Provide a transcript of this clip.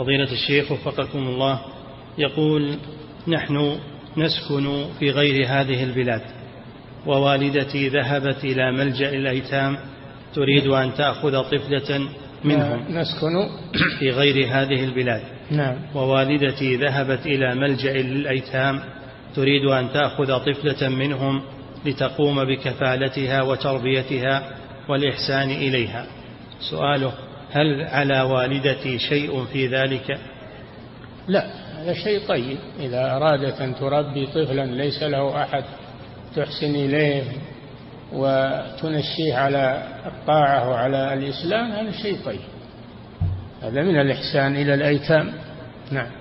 فضيلة الشيخ وفقكم الله يقول نحن نسكن في غير هذه البلاد ووالدتي ذهبت إلى ملجأ الأيتام تريد أن تأخذ طفلة منهم نسكن. في غير هذه البلاد. نعم. ووالدتي ذهبت إلى ملجأ للأيتام تريد أن تأخذ طفلة منهم لتقوم بكفالتها وتربيتها والإحسان إليها. سؤاله هل على والدتي شيء في ذلك؟ لا هذا شيء طيب. إذا أرادت أن تربي طفلا ليس له أحد تحسن إليه وتنشيه على الطاعة وعلى الإسلام هذا شيء طيب. هذا من الإحسان إلى الأيتام. نعم.